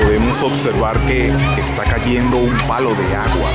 podemos observar que está cayendo un palo de agua.